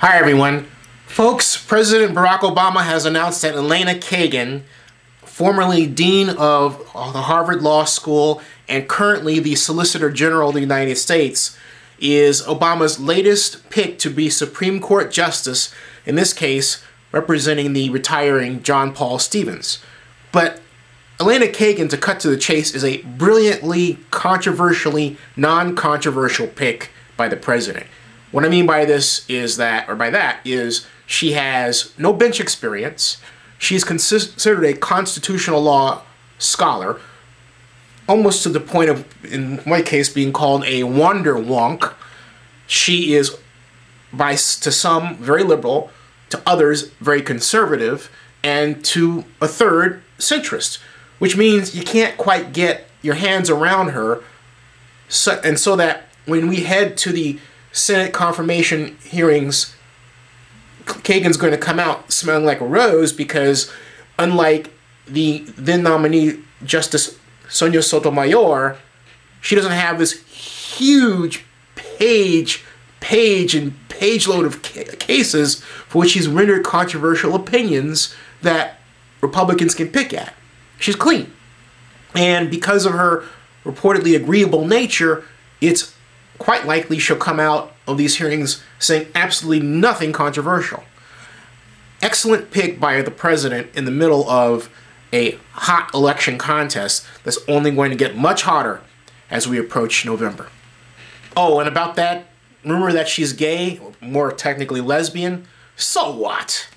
Hi, everyone. Folks, President Barack Obama has announced that Elena Kagan, formerly Dean of the Harvard Law School and currently the Solicitor General of the United States, is Obama's latest pick to be Supreme Court Justice, in this case, representing the retiring John Paul Stevens. But Elena Kagan, to cut to the chase, is a brilliantly, controversially, non controversial pick by the president. What I mean by this is that, or by that, is she has no bench experience. She's considered a constitutional law scholar, almost to the point of, in my case, being called a wonder wonk. She is, by to some, very liberal, to others, very conservative, and to a third, centrist, which means you can't quite get your hands around her. So, and so that when we head to the Senate confirmation hearings, Kagan's going to come out smelling like a rose because, unlike the then nominee Justice Sonia Sotomayor, she doesn't have this huge page, page, and page load of ca- cases for which she's rendered controversial opinions that Republicans can pick at. She's clean. And because of her reportedly agreeable nature, it's quite likely she'll come out of these hearings saying absolutely nothing controversial. Excellent pick by the president in the middle of a hot election contest that's only going to get much hotter as we approach November. Oh, and about that rumor that she's gay, more technically lesbian, so what?